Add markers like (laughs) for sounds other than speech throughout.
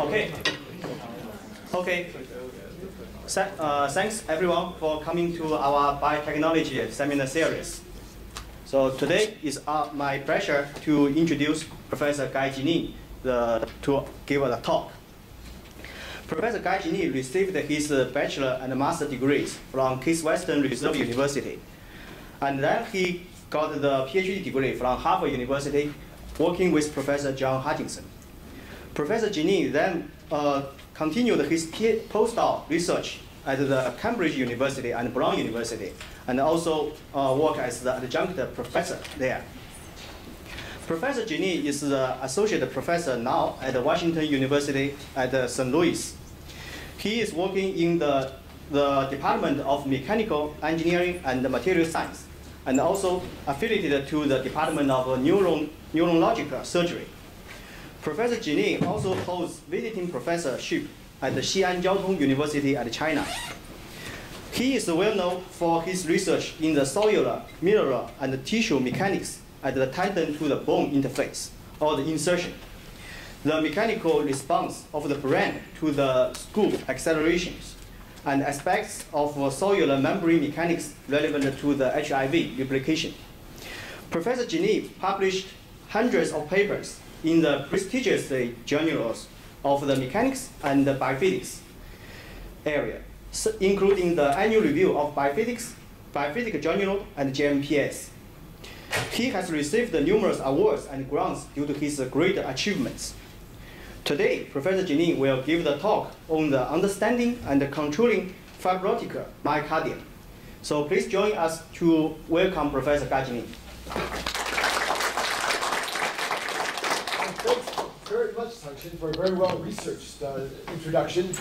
Okay. Okay. Uh, thanks everyone for coming to our biotechnology seminar series. So today is uh, my pleasure to introduce Professor Guy Genin the, to give a talk. Professor Guy Genin received his bachelor and master degrees from Case Western Reserve University. And then he got the PhD degree from Harvard University, working with Professor John Hutchinson. Professor Genin then uh, continued his postdoc research at the Cambridge University and Brown University, and also uh, worked as the adjunct professor there. Professor Genin is the associate professor now at Washington University at St. Louis. He is working in the, the Department of Mechanical Engineering and Material Science, and also affiliated to the Department of Neuron, Neurological Surgery. Professor Genin also holds visiting professorship at the Xi'an Jiaotong University at China. He is well known for his research in the cellular, mineral, and tissue mechanics at the tendon to the bone interface, or the insertion. The mechanical response of the brain to the screw accelerations, and aspects of cellular membrane mechanics relevant to the HIV replication. Professor Genin published hundreds of papers in the prestigious uh, journals of the mechanics and the biophysics area, so including the annual review of biophysics, biophysics journal, and JMPS. He has received numerous awards and grants due to his great achievements. Today, Professor Genin will give the talk on the understanding and controlling fibrotic myocardium. So please join us to welcome Professor Guy Genin. Very much, Tangshin, for a very well-researched uh, introduction.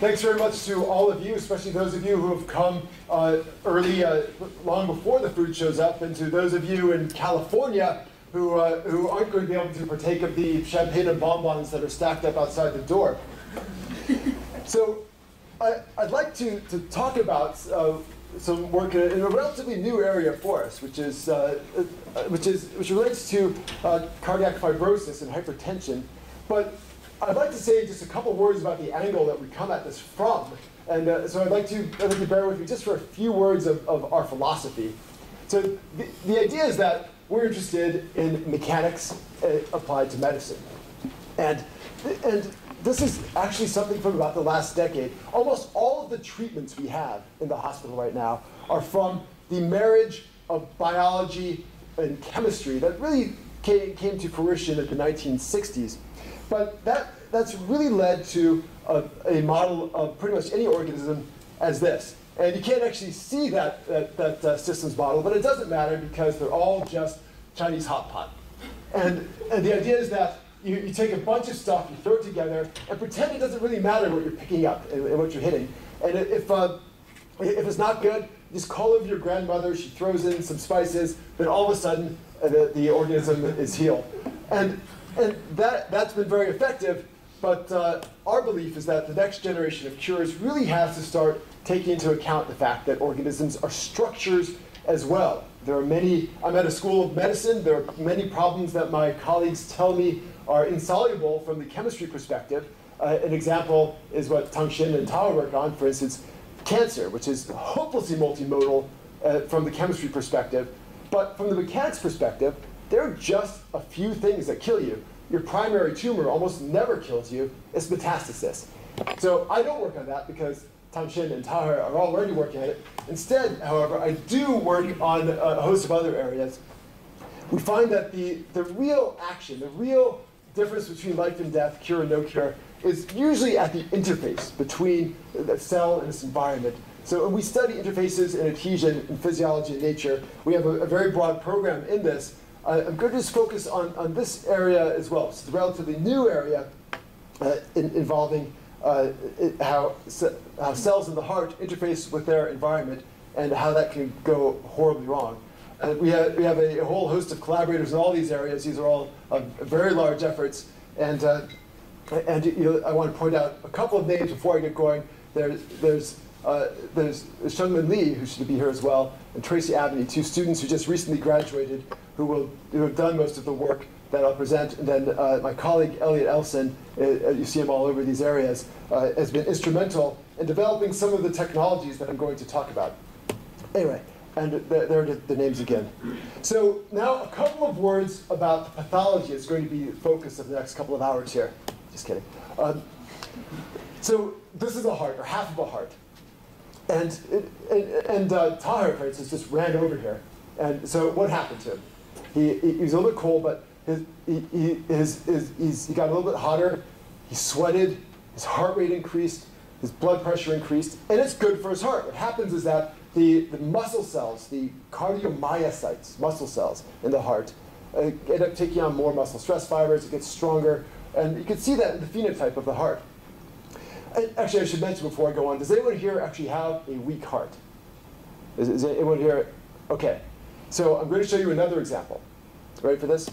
Thanks very much to all of you, especially those of you who have come uh, early, uh, long before the food shows up, and to those of you in California who, uh, who aren't going to be able to partake of the champagne and bonbons that are stacked up outside the door. so I, would like to, to talk about uh, some work in a, relatively new area for us, which is, uh, uh, which is which relates to uh, cardiac fibrosis and hypertension. But I'd like to say just a couple words about the angle that we come at this from. And uh, so I'd like to I'd like to bear with me just for a few words of, of our philosophy. So the, the idea is that we're interested in mechanics uh, applied to medicine. And, and this is actually something from about the last decade. Almost all of the treatments we have in the hospital right now are from the marriage of biology and chemistry that really came, came to fruition in the 1960s. But that, that's really led to a, a model of pretty much any organism as this. And you can't actually see that, that, that uh, systems model, but it doesn't matter because they're all just Chinese hot pot. And, and the idea is that you, you take a bunch of stuff, you throw it together, and pretend it doesn't really matter what you're picking up and, and what you're hitting. And if, uh, if it's not good, just call over your grandmother, she throws in some spices, then all of a sudden uh, the, the organism is healed. And, and that, that's been very effective, but uh, our belief is that the next generation of cures really has to start taking into account the fact that organisms are structures as well. There are many, I'm at a school of medicine, there are many problems that my colleagues tell me are insoluble from the chemistry perspective. Uh, an example is what Tangshin and Tao work on, for instance, cancer, which is hopelessly multimodal uh, from the chemistry perspective. But from the mechanics perspective, there are just a few things that kill you. Your primary tumor almost never kills you, it's metastasis. So I don't work on that because Tangshin and Tahir are already working on it. Instead, however, I do work on a host of other areas. We find that the, the real action, the real difference between life and death, cure and no cure, is usually at the interface between the cell and its environment. So when we study interfaces in adhesion in physiology and nature, we have a, a very broad program in this. Uh, I'm going to just focus on, on this area as well. It's a relatively new area uh, in, involving uh, it, how, how cells in the heart interface with their environment and how that can go horribly wrong. And we have, we have a, whole host of collaborators in all these areas. These are all uh, very large efforts. And, uh, and you know, I want to point out a couple of names before I get going. There, there's uh, there's Shengmin Li, who should be here as well, and Tracy Abney, two students who just recently graduated, who, will, who have done most of the work that I'll present. And then uh, my colleague Elliot Elson, uh, uh, you see him all over these areas, uh, has been instrumental in developing some of the technologies that I'm going to talk about. Anyway, and there, are the, names again. So now a couple of words about the pathology is going to be the focus of the next couple of hours here. Just kidding. Um, so this is a heart, or half of a heart. And, it, and, and uh, Tahir, for instance, just ran over here. And so what happened to him? He, he, he was a little bit cold, but his, he, he, his, his, he got a little bit hotter. He sweated. His heart rate increased. His blood pressure increased. And it's good for his heart. What happens is that the, the muscle cells, the cardiomyocytes, muscle cells in the heart, uh, end up taking on more muscle stress fibers. It gets stronger. And you can see that in the phenotype of the heart. And actually, I should mention before I go on, does anyone here actually have a weak heart? Is, is anyone here? Okay. So I'm going to show you another example. Ready for this?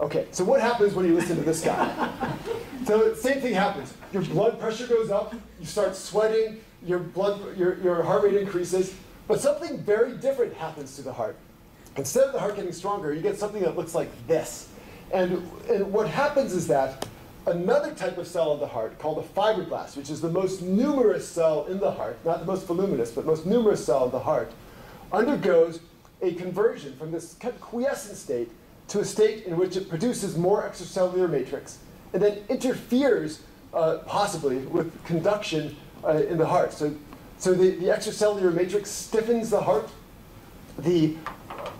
Okay, so what happens when you listen to this guy? (laughs) so same thing happens. Your blood pressure goes up, you start sweating, your blood, your, your heart rate increases, but something very different happens to the heart. Instead of the heart getting stronger, you get something that looks like this. And, and what happens is that another type of cell of the heart called a fibroblast, which is the most numerous cell in the heart, not the most voluminous, but most numerous cell of the heart, undergoes a conversion from this quiescent state to a state in which it produces more extracellular matrix and then interferes uh, possibly with conduction uh, in the heart. So, so the, the extracellular matrix stiffens the heart, the,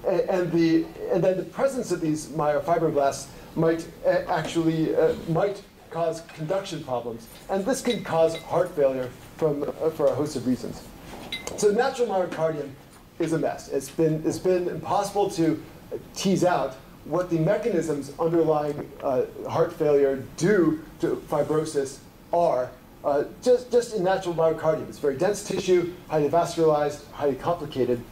and, the, and then the presence of these myofibroblasts might actually uh, might cause conduction problems. And this can cause heart failure from, uh, for a host of reasons. So natural myocardium is a mess. It's been, it's been impossible to tease out what the mechanisms underlying uh, heart failure do to fibrosis are uh, just, just in natural myocardium. It's very dense tissue, highly vascularized, highly complicated.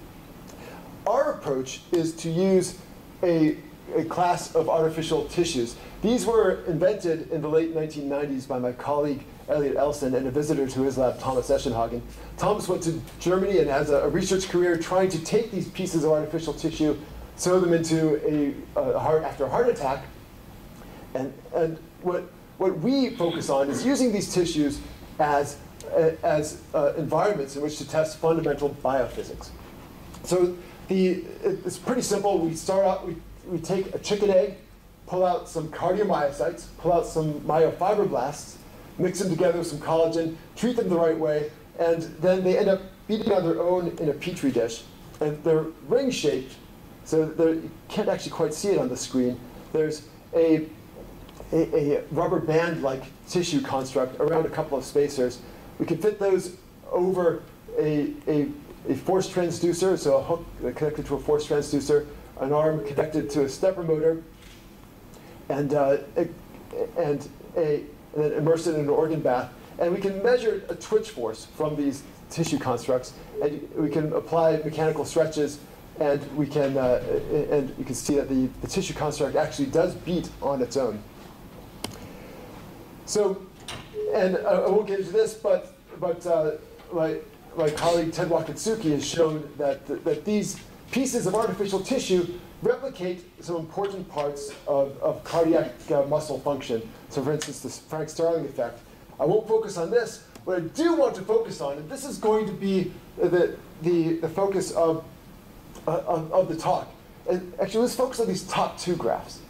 Our approach is to use a, a class of artificial tissues. These were invented in the late 1990s by my colleague Elliot Elson and a visitor to his lab, Thomas Eschenhagen. Thomas went to Germany and has a, a research career trying to take these pieces of artificial tissue sew them into a, a heart after a heart attack. And, and what, what we focus on is using these tissues as, uh, as uh, environments in which to test fundamental biophysics. So the, it's pretty simple. We start out, we, we take a chicken egg, pull out some cardiomyocytes, pull out some myofibroblasts, mix them together with some collagen, treat them the right way, and then they end up beating on their own in a petri dish. And they're ring-shaped so you can't actually quite see it on the screen. There's a, a, a rubber band-like tissue construct around a couple of spacers. We can fit those over a, a, a force transducer, so a hook connected to a force transducer, an arm connected to a stepper motor, and, uh, and, a, and then immerse it in an organ bath. And we can measure a twitch force from these tissue constructs, and we can apply mechanical stretches and we can, uh, and you can see that the, the tissue construct actually does beat on its own. So, and uh, I won't get into this, but, but uh, my, my colleague Ted Wakatsuki has shown that, th that these pieces of artificial tissue replicate some important parts of, of cardiac uh, muscle function. So for instance, the Frank Starling effect. I won't focus on this. What I do want to focus on, and this is going to be the, the, the focus of uh, of, of, the talk. And actually, let's focus on these top two graphs.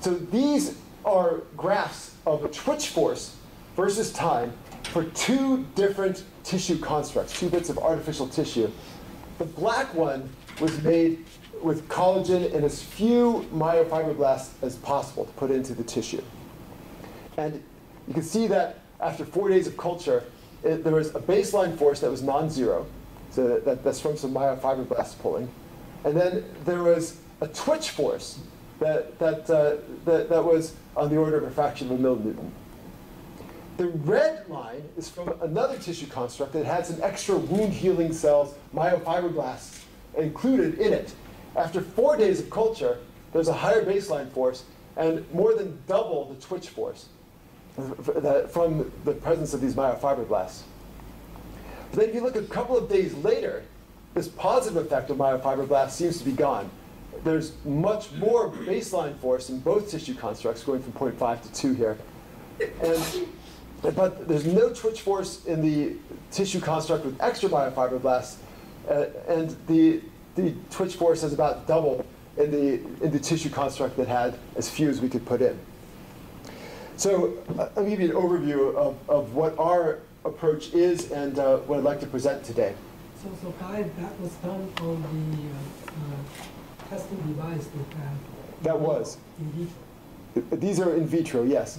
So these are graphs of twitch force versus time for two different tissue constructs, two bits of artificial tissue. The black one was made with collagen and as few myofibroblasts as possible to put into the tissue. And you can see that after four days of culture, it, there was a baseline force that was non-zero, so that, that's from some myofibroblast pulling. And then there was a twitch force that, that, uh, that, that was on the order of a fraction of a millinewton. The red line is from another tissue construct that had some extra wound healing cells, myofibroblasts, included in it. After four days of culture, there's a higher baseline force and more than double the twitch force from the presence of these myofibroblasts. But then if you look a couple of days later, this positive effect of myofibroblasts seems to be gone. There's much more baseline force in both tissue constructs, going from 0.5 to 2 here. And, but there's no twitch force in the tissue construct with extra myofibroblasts, uh, and the, the twitch force is about double in the, in the tissue construct that had as few as we could put in. So uh, I'll give you an overview of, of what our approach is and uh, what I'd like to present today. So, so Guy, that was done on the uh, uh, testing device they have. That was. In vitro. These are in vitro, yes.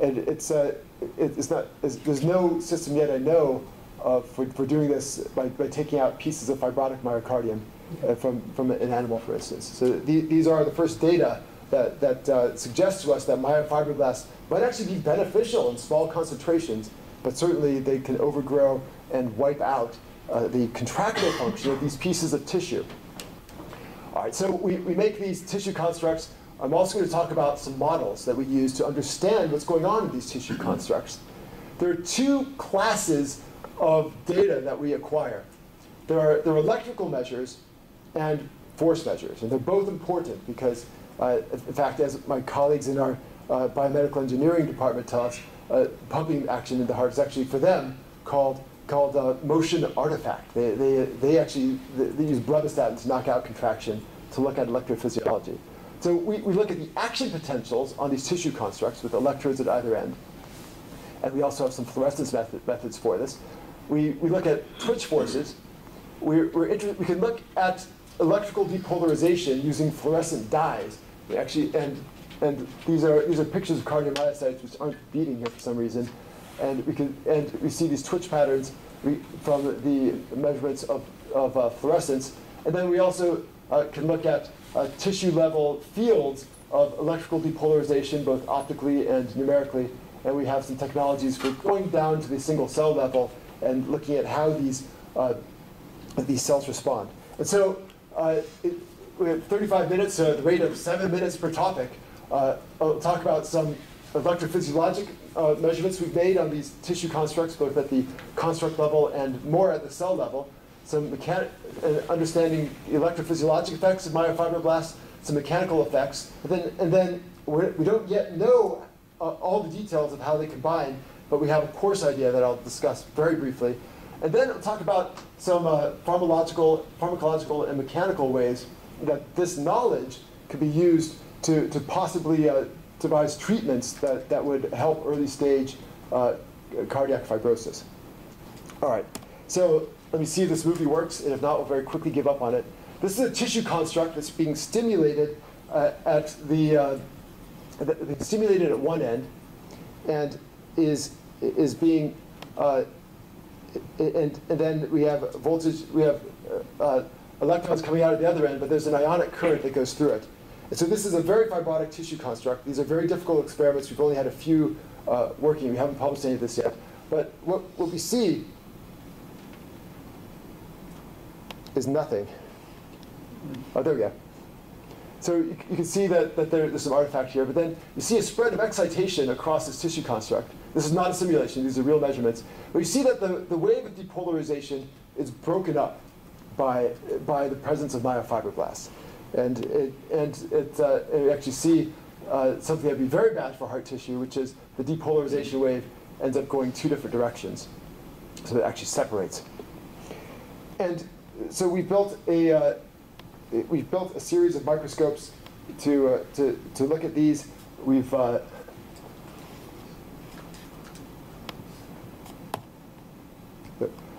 And it's, uh, it- it's not, it's, there's no system yet I know of for, for doing this by, by taking out pieces of fibrotic myocardium uh, from, from an animal, for instance. So the, these are the first data that, that uh, suggest to us that myofibroblasts might actually be beneficial in small concentrations, but certainly they can overgrow and wipe out uh, the contractile function of these pieces of tissue. All right, so we, we make these tissue constructs. I'm also going to talk about some models that we use to understand what's going on in these tissue constructs. There are two classes of data that we acquire. There are, there are electrical measures and force measures, and they're both important because, uh, in fact, as my colleagues in our uh, biomedical engineering department tell us, uh, pumping action in the heart is actually for them called called uh, motion artifact. They, they, they actually they, they use blebbistatin to knock out contraction to look at electrophysiology. So we, we look at the action potentials on these tissue constructs with electrodes at either end. And we also have some fluorescence method, methods for this. We, we look at twitch forces. We're, we're inter- we can look at electrical depolarization using fluorescent dyes. We actually, and, and these, are, these are pictures of cardiomyocytes which aren't beating here for some reason and we can and we see these twitch patterns from the measurements of, of uh, fluorescence, and then we also uh, can look at uh, tissue level fields of electrical depolarization, both optically and numerically, and we have some technologies for going down to the single cell level and looking at how these uh, these cells respond. And so uh, it, we have 35 minutes, so at the rate of seven minutes per topic. Uh, I'll talk about some electrophysiologic uh, measurements we've made on these tissue constructs, both at the construct level and more at the cell level. Some mechanic, uh, understanding electrophysiologic effects of myofibroblasts, some mechanical effects, and then, and then we're, we do not yet know uh, all the details of how they combine, but we have a coarse idea that I'll discuss very briefly. And then I'll talk about some uh, pharmacological, pharmacological and mechanical ways that this knowledge could be used to, to possibly uh, devise treatments that, that would help early stage uh, cardiac fibrosis. All right, so let me see if this movie works, and if not, we'll very quickly give up on it. This is a tissue construct that's being stimulated uh, at the, uh, the, stimulated at one end, and is is being, uh, and and then we have voltage, we have uh, uh, electrons coming out at the other end, but there's an ionic current that goes through it. And so this is a very fibrotic tissue construct. These are very difficult experiments. We've only had a few uh, working. We haven't published any of this yet. But what, what we see is nothing. Oh, there we go. So you, you can see that, that there, there's some artifact here, but then you see a spread of excitation across this tissue construct. This is not a simulation, these are real measurements. But you see that the, the wave of depolarization is broken up by, by the presence of myofibroblasts. And, it, and it, uh, actually see uh, something that would be very bad for heart tissue, which is the depolarization wave ends up going two different directions. So it actually separates. And so we built a, uh, we've built a series of microscopes to, uh, to, to look at these. We've uh,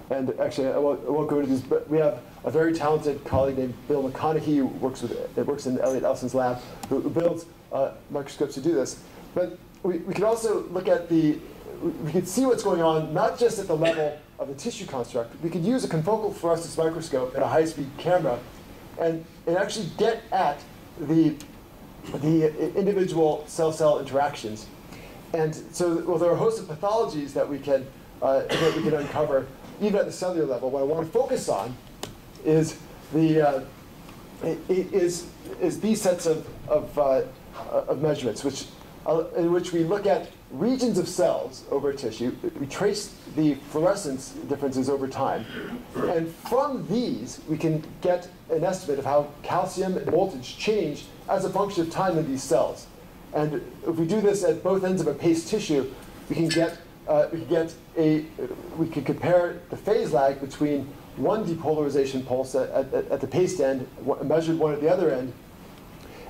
and actually, I won't, I won't, go into these, but we have a very talented colleague named Bill McConaughey who works, with, that works in Elliot Elson's lab, who, who builds uh, microscopes to do this. But we, we could also look at the, we could see what's going on, not just at the level of the tissue construct. We could use a confocal fluorescence microscope and a high-speed camera and, and actually get at the, the individual cell-cell interactions. And so well, there are a host of pathologies that we can, uh, that we can uncover, even at the cellular level. What I want to focus on is, the, uh, is, is these sets of, of, uh, of measurements, which uh, in which we look at regions of cells over a tissue. We trace the fluorescence differences over time. And from these, we can get an estimate of how calcium and voltage change as a function of time in these cells. And if we do this at both ends of a paste tissue, we can get, uh, we can get a, we can compare the phase lag between one depolarization pulse at, at, at the paste end, measured one at the other end,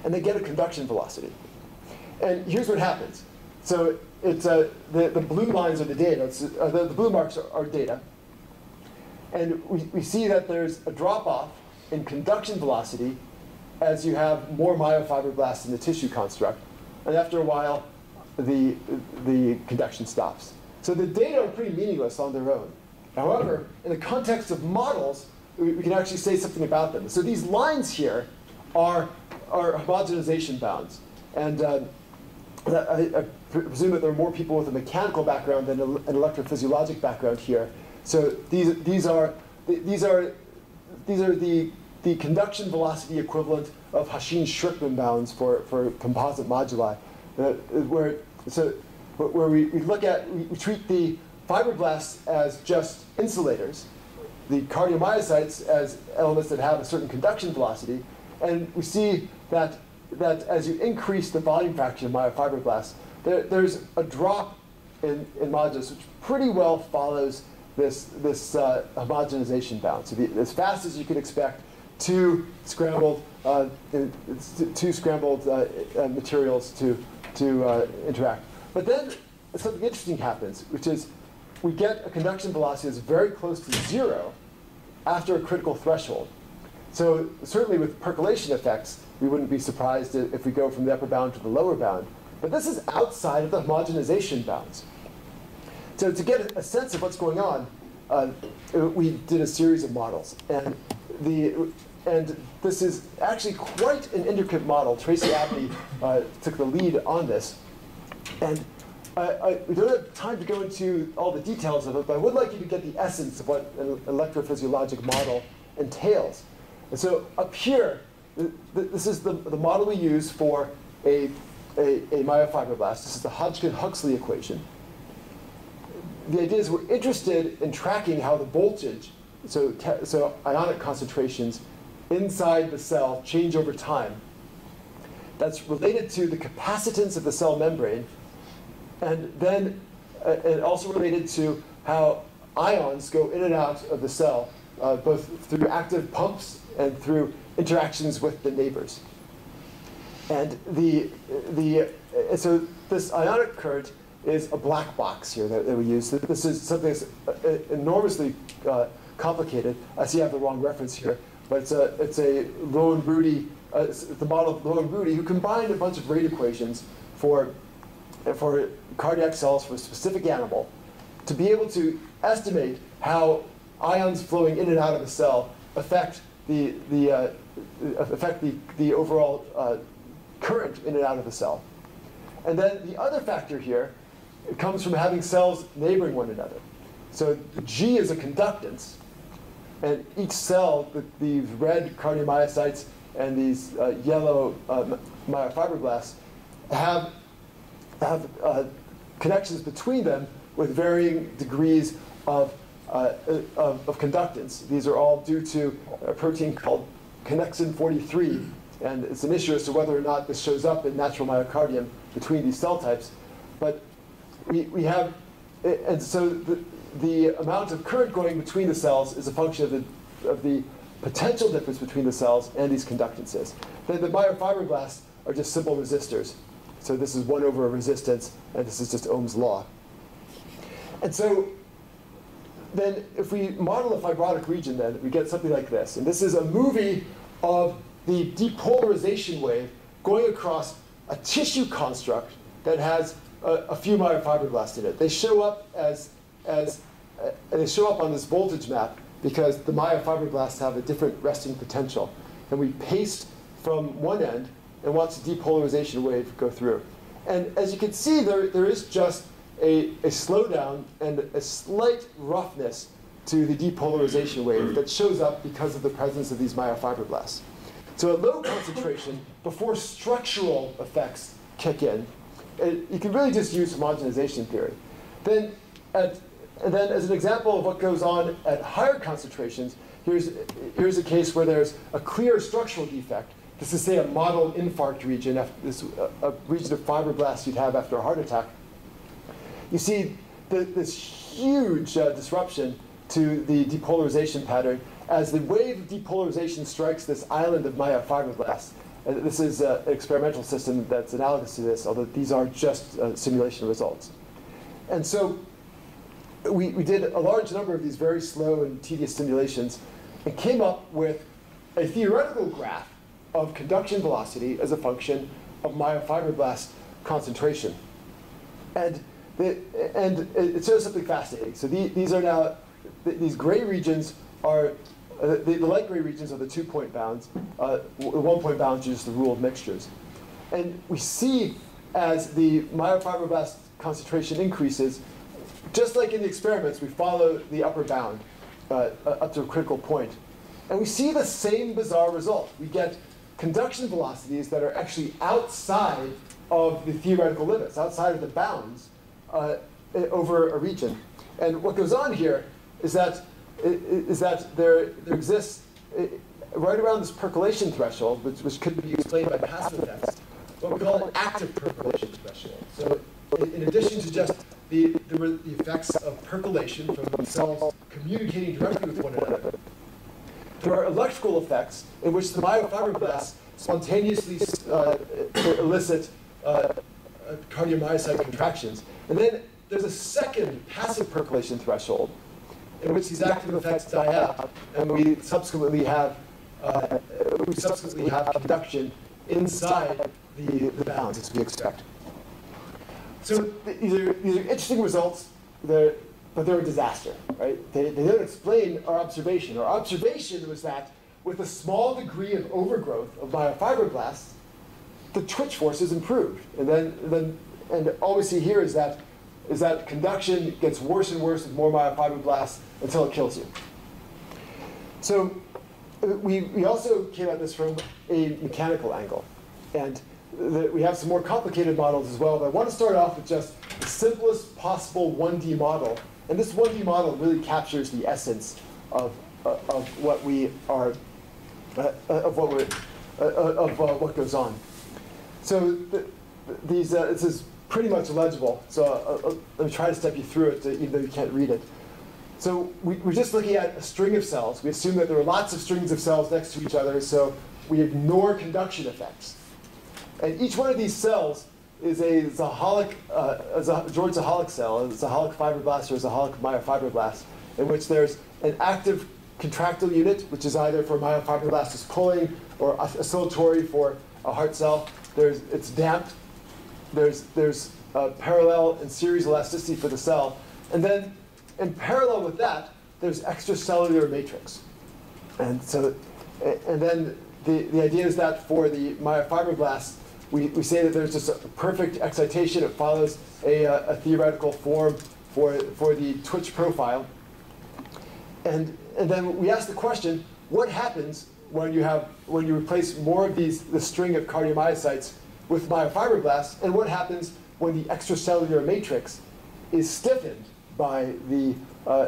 and then get a conduction velocity. And here's what happens. So it's, uh, the, the blue lines are the data, uh, the, the, blue marks are, are data. And we, we see that there's a drop off in conduction velocity as you have more myofibroblasts in the tissue construct. And after a while, the, the conduction stops. So the data are pretty meaningless on their own. However, in the context of models, we, we can actually say something about them. So these lines here are, are homogenization bounds. And uh, I, I, presume that there are more people with a mechanical background than an electrophysiologic background here. So these, these are, these are, these are the, the conduction velocity equivalent of Hashin-Shtrikman bounds for, for composite moduli, uh, where, so, where we, we look at, we, we treat the fibroblasts as just insulators, the cardiomyocytes as elements that have a certain conduction velocity, and we see that, that as you increase the volume fraction of myofibroblasts, there, there's a drop in, in modulus which pretty well follows this, this uh, homogenization bound. So the, as fast as you could expect, two scrambled, uh, two scrambled uh, uh, materials to, to uh, interact. But then something interesting happens, which is we get a conduction velocity that's very close to zero after a critical threshold. So certainly with percolation effects, we wouldn't be surprised if we go from the upper bound to the lower bound. But this is outside of the homogenization bounds. So to get a sense of what's going on, uh, we did a series of models. And, the, and this is actually quite an intricate model. Tracy Abney uh, took the lead on this. And I, we don't have time to go into all the details of it, but I would like you to get the essence of what an electrophysiologic model entails. And so up here, this is the, the model we use for a, a, a myofibroblast. This is the Hodgkin-Huxley equation. The idea is we're interested in tracking how the voltage, so, so ionic concentrations inside the cell change over time. That's related to the capacitance of the cell membrane, and then uh, and also related to how ions go in and out of the cell, uh, both through active pumps and through interactions with the neighbors. And the, the, so this ionic current is a black box here that, that we use. This is something that's uh, enormously uh, complicated. I see I have the wrong reference here, but it's a, it's a Luo and Rudy, uh, the model of and Rudy, who combined a bunch of rate equations for for cardiac cells for a specific animal to be able to estimate how ions flowing in and out of the cell affect the, the, uh, affect the, the overall uh, current in and out of the cell. And then the other factor here comes from having cells neighboring one another. So G is a conductance, and each cell, the, these red cardiomyocytes and these uh, yellow uh, myofibroblasts, have have uh, connections between them with varying degrees of, uh, of, of, conductance. These are all due to a protein called connexin 43, and it's an issue as to whether or not this shows up in natural myocardium between these cell types. But we, we have, and so the, the amount of current going between the cells is a function of the, of the potential difference between the cells and these conductances. Then the myofibroblasts are just simple resistors. So this is 1 over a resistance, and this is just Ohm's law. And so then if we model a fibrotic region, then we get something like this. And this is a movie of the depolarization wave going across a tissue construct that has a, a few myofibroblasts in it. They show up as, as uh, they show up on this voltage map because the myofibroblasts have a different resting potential. And we paste from one end and watch the depolarization wave go through. And as you can see, there, there is just a, a slowdown and a slight roughness to the depolarization wave that shows up because of the presence of these myofibroblasts. So at low concentration, before structural effects kick in, it, you can really just use homogenization theory. Then, at, then as an example of what goes on at higher concentrations, here's, here's a case where there's a clear structural defect. This is, say, a model infarct region, this, a, region of fibroblasts you'd have after a heart attack. You see the, this huge uh, disruption to the depolarization pattern as the wave of depolarization strikes this island of myofibroblasts. And this is uh, an experimental system that's analogous to this, although these are just uh, simulation results. And so we, we did a large number of these very slow and tedious simulations and came up with a theoretical graph of conduction velocity as a function of myofibroblast concentration. And, the, and it shows something fascinating. So the, these are now, these gray regions are, uh, the, the, light gray regions are the two point bounds. Uh, the one point bounds just the rule of mixtures. And we see as the myofibroblast concentration increases, just like in the experiments, we follow the upper bound uh, up to a critical point. And we see the same bizarre result. We get conduction velocities that are actually outside of the theoretical limits, outside of the bounds uh, over a region. And what goes on here is that, is that there, there exists, right around this percolation threshold, which, which could be explained by passive effects, what we call an active percolation threshold. So in addition to just the, the, effects of percolation from cells communicating directly with one another, there are electrical effects in which the myofibroblasts spontaneously uh, elicit uh, uh, cardiomyocyte contractions. And then there's a second passive percolation threshold in which these active effects die out, and we subsequently have uh, we subsequently have conduction inside the, the bounds as we expect. So these are, these are interesting results. They're but they're a disaster, right? They, they don't explain our observation. Our observation was that with a small degree of overgrowth of myofibroblasts, the twitch force is improved. And then, then and all we see here is that, is that conduction gets worse and worse with more myofibroblasts until it kills you. So we, we also came at this from a mechanical angle. And the, we have some more complicated models as well, but I want to start off with just the simplest possible 1D model and this 1D model really captures the essence of, uh, of what we are, uh, uh of what we're, uh, uh, of what goes on. So the, these, this is pretty much legible. So let me try to step you through it, even though you can't read it. So we, we're just looking at a string of cells. We assume that there are lots of strings of cells next to each other, so we ignore conduction effects. And each one of these cells is a Zahalak, uh, a George Zahalak cell, a Zahalak fibroblast or a Zahalak myofibroblast, in which there's an active contractile unit, which is either for myofibroblast is pulling or oscillatory for a heart cell. There's, it's damped. There's, there's parallel and series elasticity for the cell. And then in parallel with that, there's extracellular matrix. And so, and then the, the idea is that for the myofibroblasts, we, we say that there's just a perfect excitation. It follows a, uh, a theoretical form for, for the twitch profile. And, and then we ask the question, what happens when you, have, when you replace more of these, the string of cardiomyocytes with myofibroblasts, and what happens when the extracellular matrix is stiffened by the, uh,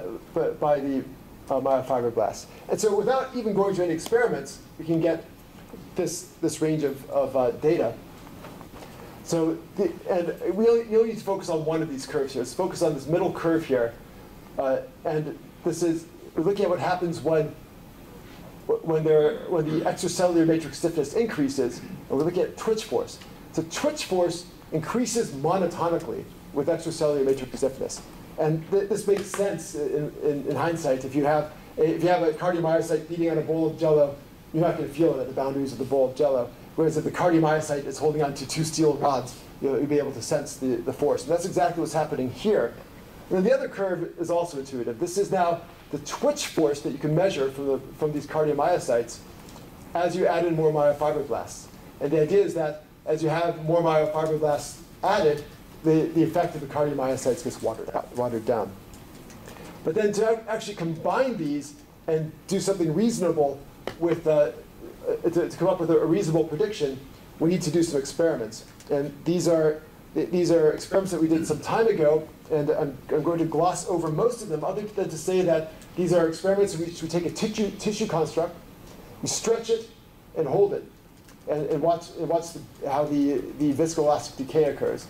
by the uh, myofibroblasts. And so without even going to any experiments, we can get this, this range of, of uh, data. So, the, and we only, you only need to focus on one of these curves here. Let's focus on this middle curve here. Uh, and this is, we're looking at what happens when, when, there, when the extracellular matrix stiffness increases, and we're looking at twitch force. So twitch force increases monotonically with extracellular matrix stiffness. And th this makes sense in, in, in, hindsight. If you, have a, if you have a cardiomyocyte beating on a bowl of jello, you're not going to feel it at the boundaries of the bowl of jello. Whereas if the cardiomyocyte is holding onto two steel rods, you will be able to sense the, the force. And that's exactly what's happening here. And then the other curve is also intuitive. This is now the twitch force that you can measure from, the, from these cardiomyocytes as you add in more myofibroblasts. And the idea is that as you have more myofibroblasts added, the, the effect of the cardiomyocytes gets watered, out, watered down. But then to actually combine these and do something reasonable with uh, Uh, to, to, come up with a, a, reasonable prediction, we need to do some experiments. And these are these are experiments that we did some time ago, and I'm, I'm going to gloss over most of them, other than to say that these are experiments in which we take a tissue, tissue construct, we stretch it, and hold it, and, and watch, and watch the, how the, the viscoelastic decay occurs.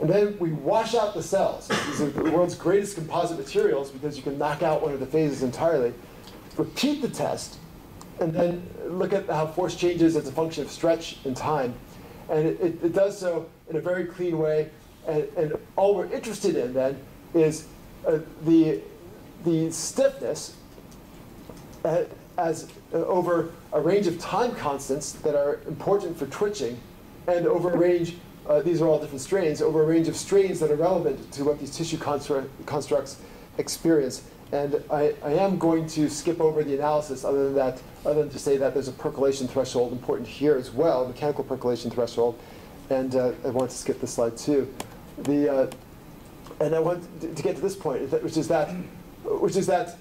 And then we wash out the cells. These are the world's greatest composite materials because you can knock out one of the phases entirely. Repeat the test, and then look at how force changes as a function of stretch and time. And it, it, it does so in a very clean way. And, and all we're interested in then is uh, the, the stiffness uh, as uh, over a range of time constants that are important for twitching, and over a range, uh, these are all different strains, over a range of strains that are relevant to what these tissue constru constructs experience. And I, I, am going to skip over the analysis other than that, other than to say that there's a percolation threshold important here as well, mechanical percolation threshold. And uh, I want to skip this slide too. The, uh, and I want to get to this point, which is that, which is that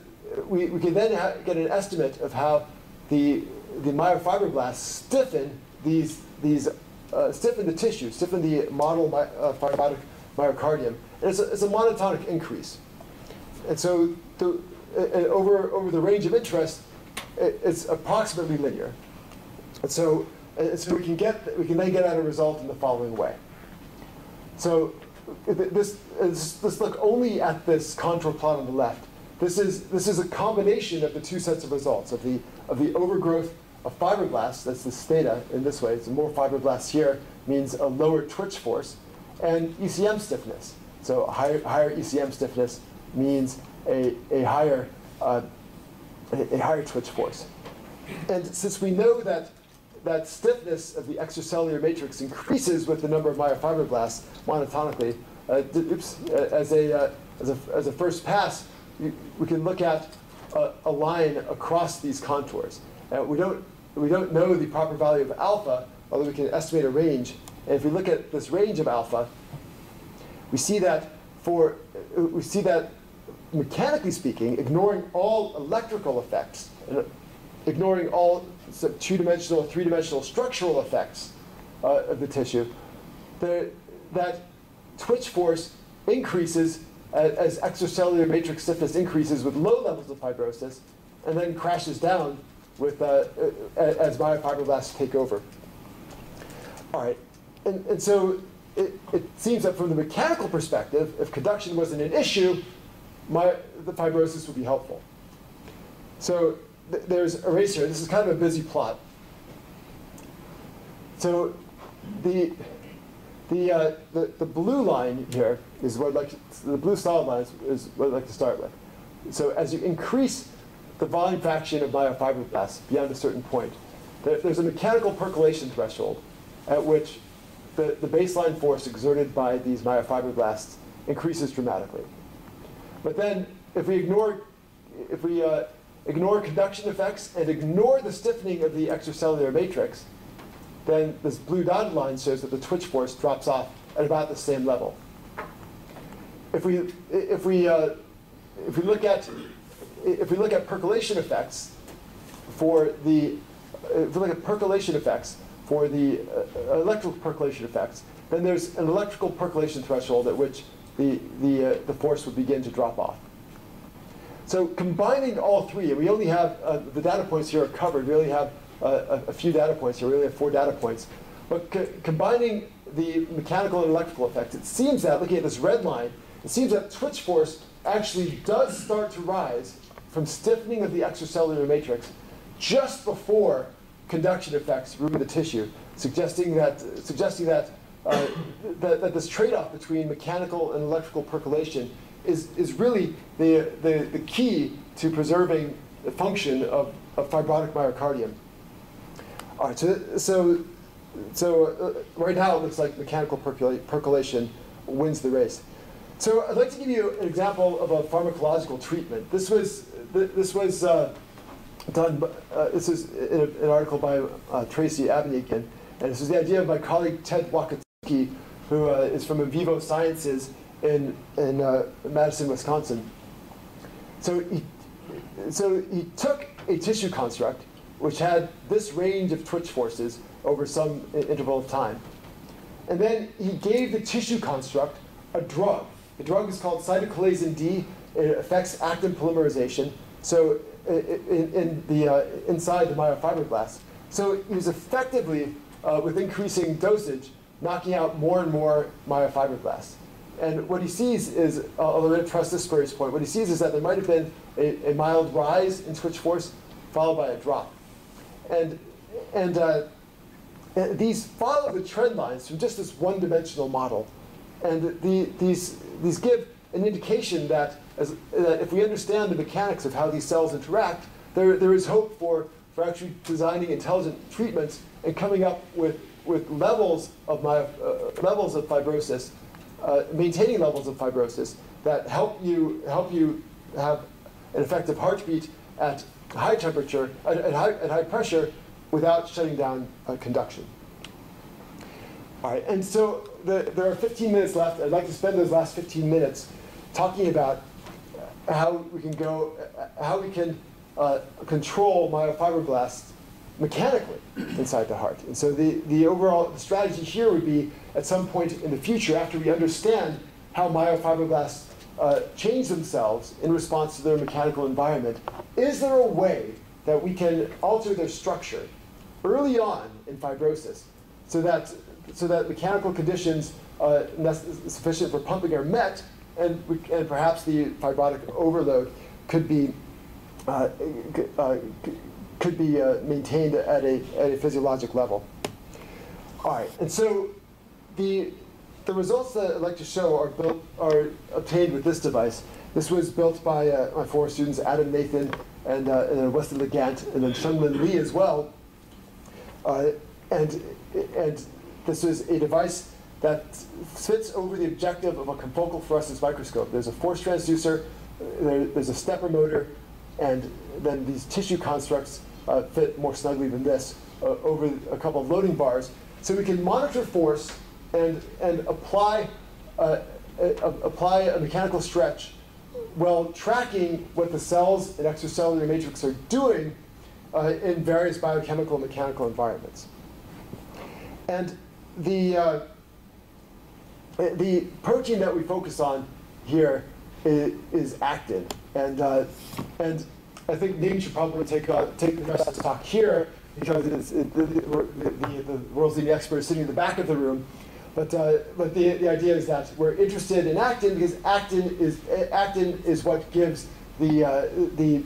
we, we can then get an estimate of how the, the myofibroblasts stiffen these, these uh, stiffen the tissue, stiffen the model my, uh, fibrotic myocardium. And it's a, it's a monotonic increase. And so the, uh, uh, over, over the range of interest, it, it's approximately linear. And so, and so we, can get, we can then get at a result in the following way. So this, uh, let's look only at this contour plot on the left. This is, this is a combination of the two sets of results, of the, of the overgrowth of fibroblasts, that's this theta in this way, It's more fibroblasts here means a lower twitch force, and ECM stiffness. So higher, higher ECM stiffness means a, a, higher, uh, a, a higher twitch force. And since we know that that stiffness of the extracellular matrix increases with the number of myofibroblasts monotonically, uh, oops, uh, as, a, uh, as, a, as a first pass, we can look at a, a line across these contours. Uh, we, don't, we don't know the proper value of alpha, although we can estimate a range. And if we look at this range of alpha, we see that for uh, we see that mechanically speaking, ignoring all electrical effects, uh, ignoring all two-dimensional, three-dimensional structural effects uh, of the tissue, the, that twitch force increases as extracellular matrix stiffness increases with low levels of fibrosis, and then crashes down with, uh, as myofibroblasts take over. All right, and, and so it, it seems that from the mechanical perspective, if conduction wasn't an issue, my, the fibrosis would be helpful. So th there's eraser. This is kind of a busy plot. So the the, uh, the, the, blue line here is what I'd like to, the blue solid line is, is, what I'd like to start with. So as you increase the volume fraction of myofibroblasts beyond a certain point, there, there's a mechanical percolation threshold at which the, the baseline force exerted by these myofibroblasts increases dramatically. But then if we ignore, if we uh, ignore conduction effects and ignore the stiffening of the extracellular matrix, then this blue dotted line shows that the twitch force drops off at about the same level. If we, if we, uh, if we look at if we look at percolation effects for the if we look at percolation effects for the uh, electrical percolation effects, then there's an electrical percolation threshold at which the the uh, the force would begin to drop off. So combining all three, we only have uh, the data points here are covered. We only have a, a, few data points here. We only have four data points. But co combining the mechanical and electrical effects, it seems that, looking at this red line, it seems that twitch force actually does start to rise from stiffening of the extracellular matrix just before conduction effects ruin the tissue, suggesting that, suggesting that, uh, that, that, this trade-off between mechanical and electrical percolation is, is really the, the, the key to preserving the function of, of fibrotic myocardium. All right, so, so, so uh, right now it looks like mechanical percola percolation wins the race. So I'd like to give you an example of a pharmacological treatment. This was, this was uh, done, uh, this is an article by uh, Tracy Abenican, and this is the idea of my colleague Ted Wakatsuki, who uh, is from Invivo Sciences in, in uh, Madison, Wisconsin. So he, so he took a tissue construct which had this range of twitch forces over some interval of time. And then he gave the tissue construct a drug. The drug is called cytochalasin D. It affects actin polymerization. So in, in the, uh, inside the myofibroblast. So he was effectively, uh, with increasing dosage, knocking out more and more myofibroblasts. And what he sees is, although don't trust this Spurrier's point, what he sees is that there might have been a, a mild rise in twitch force followed by a drop. And, and uh, these follow the trend lines from just this one-dimensional model. And the, these, these give an indication that, as, that if we understand the mechanics of how these cells interact, there, there is hope for, for actually designing intelligent treatments and coming up with, with levels, of my, uh, levels of fibrosis, uh, maintaining levels of fibrosis that help you, help you have an effective heartbeat at high temperature, at, at, high, at high pressure, without shutting down uh, conduction. All right, and so the, there are 15 minutes left. I'd like to spend those last 15 minutes talking about how we can go, how we can uh, control myofibroblasts mechanically inside the heart. And so the, the overall strategy here would be at some point in the future, after we understand how myofibroblasts uh, change themselves in response to their mechanical environment, is there a way that we can alter their structure early on in fibrosis so that, so that mechanical conditions uh, sufficient for pumping are met and, and perhaps the fibrotic overload could be, uh, uh, could be uh, maintained at a, at a physiologic level. All right, and so the, the results that I'd like to show are, built, are obtained with this device. This was built by uh, my four students, Adam Nathan and, uh, and Wesley Legant, and then Shunglin Lee as well. Uh, and, and this is a device that fits over the objective of a confocal fluorescence microscope. There's a force transducer, there, there's a stepper motor, and then these tissue constructs uh, fit more snugly than this uh, over a couple of loading bars. So we can monitor force and, and apply, uh, apply a mechanical stretch while tracking what the cells in extracellular matrix are doing uh, in various biochemical and mechanical environments. And the, uh, the protein that we focus on here is, is actin. And, uh, and I think Ning should probably take, uh, take the rest of the talk here because it's, it, the, the, the, world's leading expert is sitting in the back of the room. But, uh, but the, the idea is that we're interested in actin because actin is, actin is what gives the, uh, the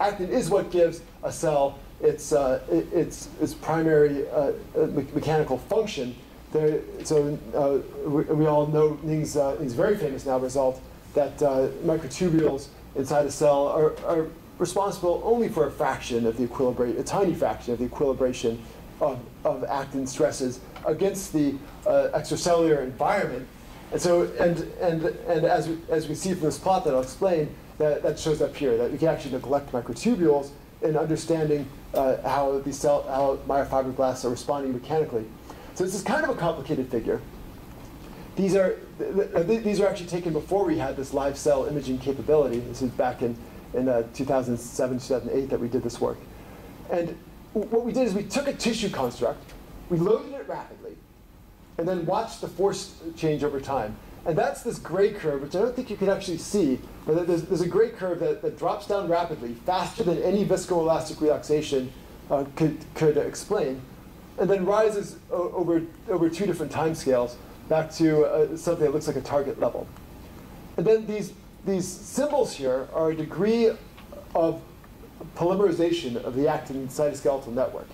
actin is what gives a cell its, uh, its, its primary uh, uh mechanical function. There, so uh, we, we, all know Ning's, uh, Ning's very famous now result that uh, microtubules inside a cell are, are responsible only for a fraction of the equilibration, a tiny fraction of the equilibration of, of actin stresses against the extracellular environment. And so, and, and, and as, we, as we see from this plot that I'll explain, that, that shows up here, that we can actually neglect microtubules in understanding uh, how these cell, how myofibroblasts are responding mechanically. So this is kind of a complicated figure. These are, th th these are actually taken before we had this live cell imaging capability. This is back in, in uh, 2007, 2008 that we did this work. And what we did is we took a tissue construct, we loaded it rapidly, and then watched the force change over time. And that's this gray curve, which I don't think you can actually see, but there's, there's a gray curve that, that drops down rapidly, faster than any viscoelastic relaxation uh, could, could explain, and then rises over, over two different time scales back to uh, something that looks like a target level. And then these, these symbols here are a degree of polymerization of the actin cytoskeletal network.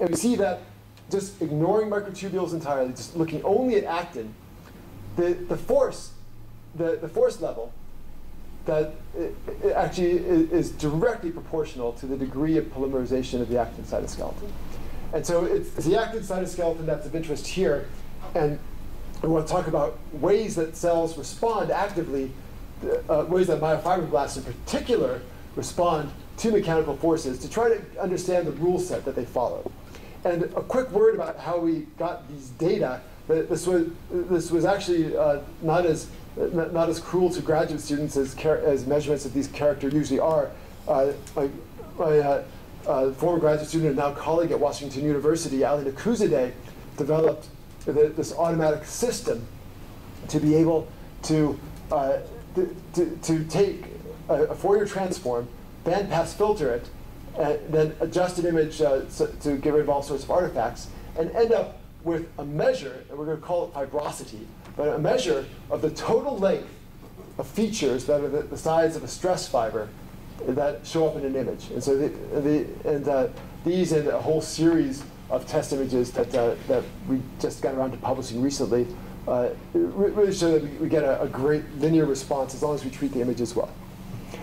And we see that just ignoring microtubules entirely, just looking only at actin, the, the force, the, the force level, that it, it actually is directly proportional to the degree of polymerization of the actin cytoskeleton. And so it's, it's the actin cytoskeleton that's of interest here. And we want to talk about ways that cells respond actively, uh, ways that myofibroblasts in particular respond to mechanical forces to try to understand the rule set that they follow. And a quick word about how we got these data this was, this was actually uh, not, as, not as cruel to graduate students as, as measurements of these characters usually are. Uh, my, my uh, uh, former graduate student and now colleague at Washington University, Ali Nekouzadeh, developed the, this automatic system to be able to, uh, to, to, take a, a, Fourier transform, bandpass filter it, and then adjust an image uh, so, to get rid of all sorts of artifacts, and end up with a measure, and we're going to call it fibrosity, but a measure of the total length of features that are the, the size of a stress fiber that show up in an image. And so the, the, and, uh, these and a whole series of test images that, uh, that we just got around to publishing recently uh, really show that we, get a, a, great linear response as long as we treat the images well.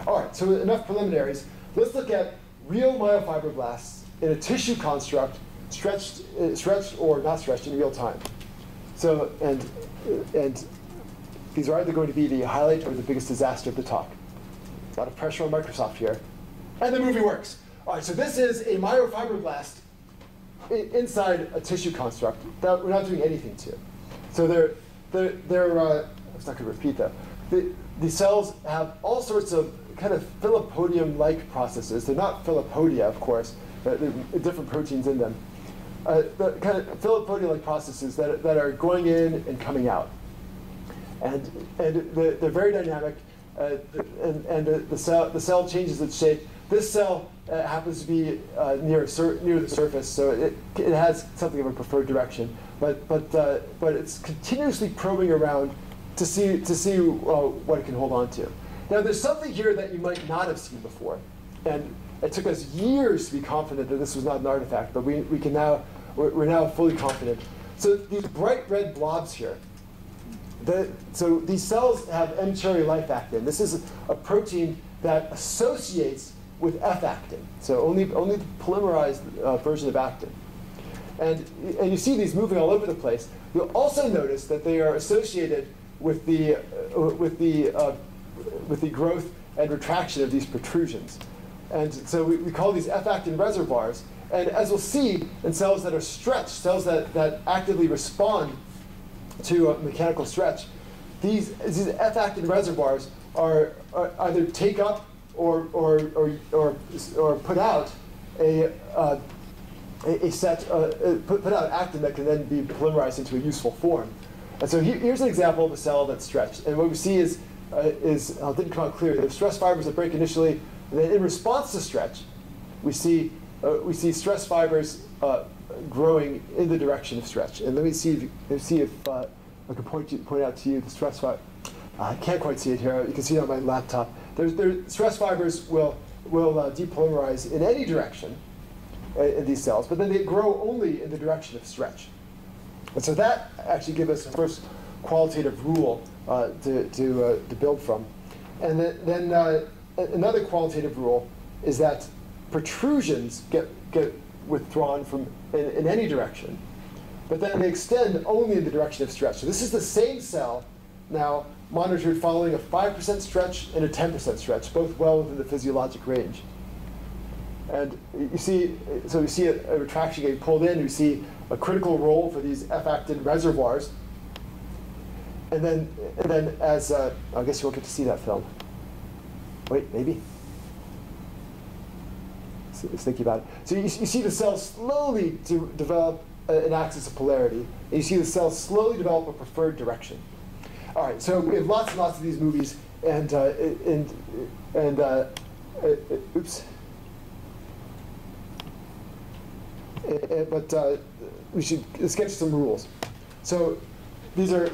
All right, so enough preliminaries. Let's look at real myofibroblasts in a tissue construct stretched, uh, stretched or not stretched in real time. So, and, and these are either going to be the highlight or the biggest disaster of the talk. A lot of pressure on Microsoft here. And the movie works. All right, so this is a myofibroblast inside a tissue construct that we're not doing anything to. So they're, they're, they're uh, I was not going to repeat that. The, the cells have all sorts of kind of filopodium-like processes. They're not filopodia, of course, but there are different proteins in them. Uh, the kind of filopodia-like processes that, that are going in and coming out. And, and they're, they're very dynamic, uh, and, and the, the, cell, the cell changes its shape. This cell uh, happens to be uh, near, near the surface, so it, it has something of a preferred direction but but uh, but it's continuously probing around to see to see uh, what it can hold on to. Now, there's something here that you might not have seen before, and it took us years to be confident that this was not an artifact, but we, we can now we're, now fully confident. So these bright red blobs here. The, so these cells have mCherry life actin. This is a protein that associates with F-actin. So only only the polymerized uh, version of actin. And, and you see these moving all over the place. You'll also notice that they are associated with the, uh, with the, uh, with the growth and retraction of these protrusions. And so we, we call these F-actin reservoirs. And as we'll see in cells that are stretched, cells that, that actively respond to a mechanical stretch, these, these F-actin reservoirs are, are, either take up or, or, or, or, or put out a, uh, a, set, uh, uh, put, put out an actin that can then be polymerized into a useful form. And so here, here's an example of a cell that's stretched. And what we see is, uh, is uh, didn't come out clear. There's stress fibers that break initially, and then in response to stretch, we see, uh, we see stress fibers growing in the direction of stretch. And let me see if, see if I can point, you, point out to you the stress fiber. I can't quite see it here. You can see it on my laptop. There's, there, stress fibers will, will depolymerize in any direction uh, in these cells, but then they grow only in the direction of stretch. And so that actually gives us the first qualitative rule uh, to, to, uh, to build from. And then, then uh, another qualitative rule is that protrusions get, get withdrawn from in, in, any direction, but then they extend only in the direction of stretch. So this is the same cell now monitored following a 5% stretch and a 10% stretch, both well within the physiologic range. And you see, so we see a, a retraction getting pulled in, you see a critical role for these F-actin reservoirs. And then, and then as, uh, I guess you won't get to see that film. Wait, maybe? Just thinking about it. So you, you see the cell slowly to develop an axis of polarity, and you see the cell slowly develop a preferred direction. All right, so we have lots and lots of these movies, and, uh, and, and uh, uh, oops. Uh, but uh, we should sketch some rules. So these are.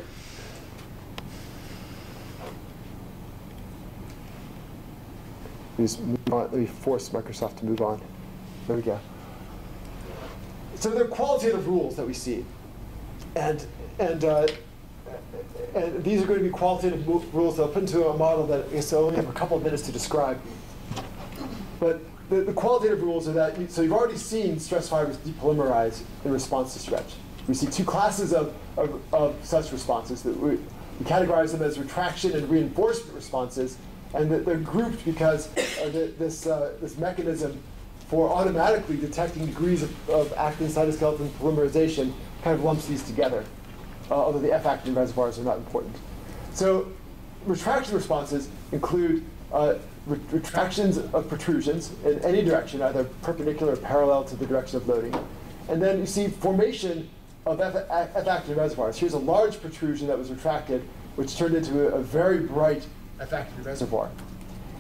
Let me force Microsoft to move on. There we go. So there are qualitative rules that we see, and and uh, and these are going to be qualitative rules that I'll put into a model that I guess I only have a couple of minutes to describe. But the, the qualitative rules are that, you, so you've already seen stress fibers depolymerize in response to stretch. We see two classes of, of, of such responses. That we, we, categorize them as retraction and reinforcement responses, and that they're grouped because the, this, uh, this mechanism for automatically detecting degrees of, of actin cytoskeleton polymerization kind of lumps these together, uh, although the F-actin reservoirs are not important. So retraction responses include uh, retractions of protrusions in any direction, either perpendicular or parallel to the direction of loading. And then you see formation of F-actin reservoirs. Here's a large protrusion that was retracted, which turned into a, a very bright F-actin reservoir.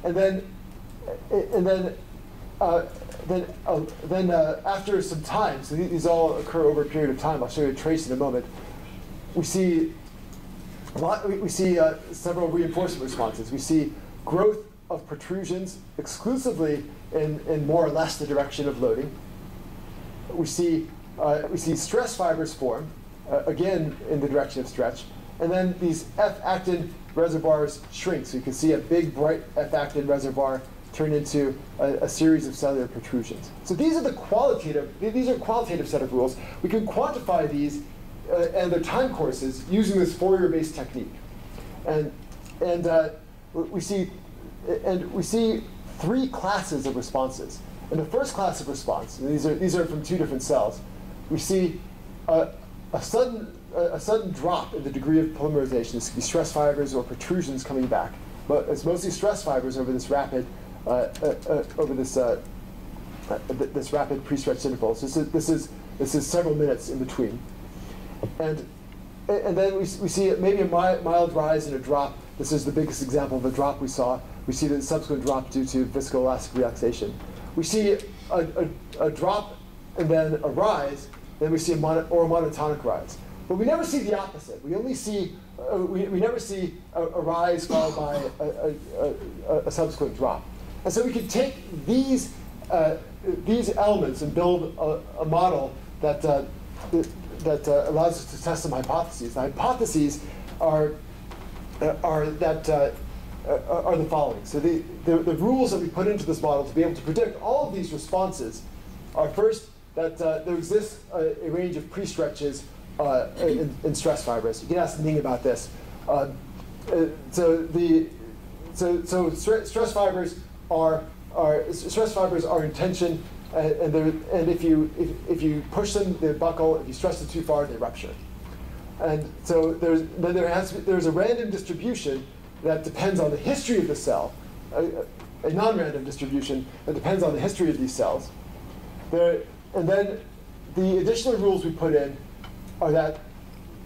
And then, and then, uh, then, uh, then uh, after some time, so these all occur over a period of time. I'll show you a trace in a moment. We see, lot, we, we see uh, several reinforcement responses. We see growth of protrusions exclusively in, in more or less the direction of loading. We see, uh, we see stress fibers form, uh, again in the direction of stretch. And then these F-actin reservoirs shrink. So you can see a big, bright F-actin reservoir turn into a, a, series of cellular protrusions. So these are the qualitative, these are qualitative set of rules. We can quantify these uh, and their time courses using this Fourier-based technique. And, and uh, we see and we see three classes of responses. In the first class of response, these are, these are from two different cells, we see a, a sudden, a, a, sudden drop in the degree of polymerization. This could be stress fibers or protrusions coming back. But it's mostly stress fibers over this rapid, uh, uh, uh, over this, uh, uh, this rapid pre-stretched interval. So this is, this, is, this is several minutes in between. And, and then we, we see maybe a mild rise and a drop. This is the biggest example of a drop we saw we see the subsequent drop due to viscoelastic relaxation. We see a, a, a drop and then a rise, then we see a mono, or a monotonic rise. But we never see the opposite. We only see, uh, we, we never see a, a rise followed by a, a, subsequent drop. And so we can take these, uh, these elements and build a, a model that, uh, that uh, allows us to test some hypotheses. The hypotheses are, uh, are that uh, uh, are the following. So the, the, the, rules that we put into this model to be able to predict all of these responses are first that there exists a, a, range of pre-stretches in, in, stress fibers. You can ask Ning about this. Uh, so the so so stress fibers are are stress fibers are in tension, and, and, and if you if, if you push them, they buckle. If you stress them too far, they rupture. And so there's there has there's a random distribution that depends on the history of the cell, a, a non-random distribution that depends on the history of these cells. There, and then the additional rules we put in are that